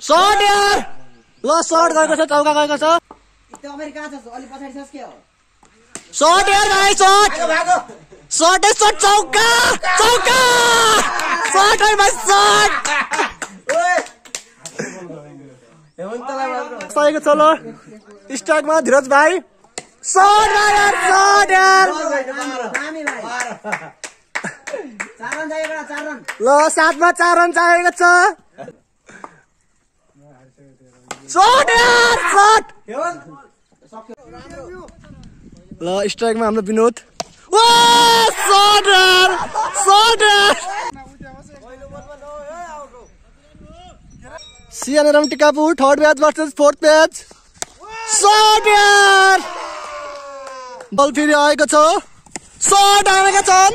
Short यार ल short गएको छ चौका गएको छ। सर्ट यार भाइ सर्ट सर्ट चौका! चौका! सर्ट भाइ सर्ट सकेको छ ल। स्ट्राइकमा धीरज भाइ। सर्ट यार सर्ट यार ल सातमा चार रन चाहिएको छ। ल स्ट्राइकमा हाम्रो Vinod. Siyanaram Tikapur third batch versus fourth batch shorter ball फेरि आएको छ। सर्ट आएका छन्।